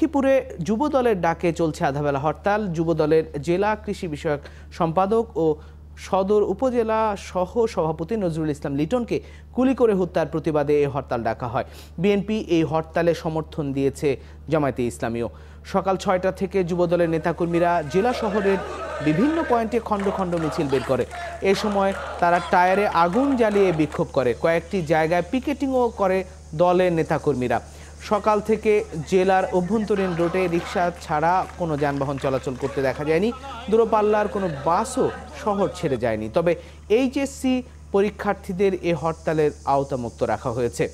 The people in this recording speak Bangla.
লক্ষ্মীপুরে যুবদলের ডাকে চলছে আধাবেলা হরতাল। যুবদলের জেলা কৃষি বিষয়ক সম্পাদক ও সদর উপজেলা সহ সভাপতি নজরুল ইসলাম লিটনকে গুলি করে হত্যার প্রতিবাদে এই হরতাল ডাকা হয়। বিএনপি এই হরতালে সমর্থন দিয়েছে জামায়াতে ইসলামীও। সকাল ছয়টা থেকে যুবদলের নেতাকর্মীরা জেলা শহরের বিভিন্ন পয়েন্টে খণ্ড খণ্ড মিছিল বের করে। এ সময় তারা টায়ারে আগুন জ্বালিয়ে বিক্ষোভ করে। কয়েকটি জায়গায় পিকেটিংও করে দলের নেতাকর্মীরা। সকাল থেকে জেলার অভ্যন্তরীণ রোডে রিক্সা ছাড়া কোনো যানবাহন চলাচল করতে দেখা যায়নি। দূরপাল্লার কোনো বাসও শহর ছেড়ে যায়নি। তবে এইচএসসি পরীক্ষার্থীদের এ হরতালের আওতামুক্ত রাখা হয়েছে।